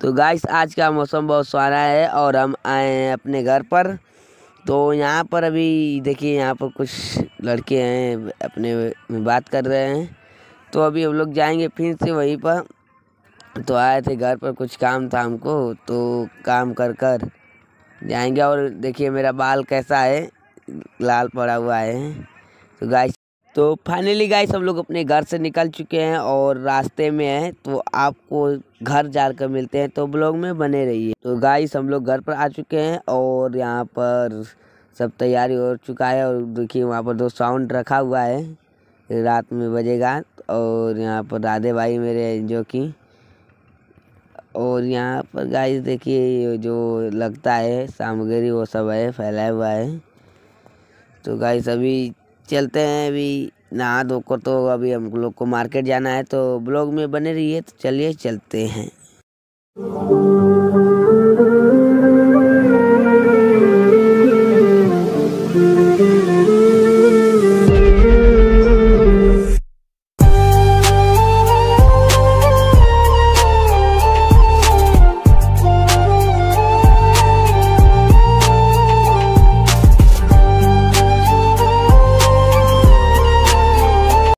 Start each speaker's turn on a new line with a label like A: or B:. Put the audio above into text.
A: तो गाइस आज का मौसम बहुत सुहाना है और हम आए हैं अपने घर पर। तो यहाँ पर अभी देखिए, यहाँ पर कुछ लड़के हैं, अपने में बात कर रहे हैं। तो अभी हम लोग जाएँगे फिर से वहीं पर। तो आए थे घर पर, कुछ काम था हमको तो काम कर कर जाएँगे। और देखिए मेरा बाल कैसा है, लाल पड़ा हुआ है। तो गाइस तो फाइनली गाइस हम लोग अपने घर से निकल चुके हैं और रास्ते में हैं तो आपको घर जाकर मिलते हैं। तो ब्लॉग में बने रहिए। तो गाइस हम लोग घर पर आ चुके हैं और यहाँ पर सब तैयारी हो चुका है और देखिए वहाँ पर दो साउंड रखा हुआ है। रात में बजेगा और यहाँ पर राधे भाई मेरे जो कि। और यहाँ पर गाइस देखिए जो लगता है सामग्री वो सब है फैलाया हुआ है। तो गाइस अभी चलते हैं अभी। नहा धोकर तो अभी हम लोग को मार्केट जाना है तो ब्लॉग में बने रहिए तो चलिए चलते हैं।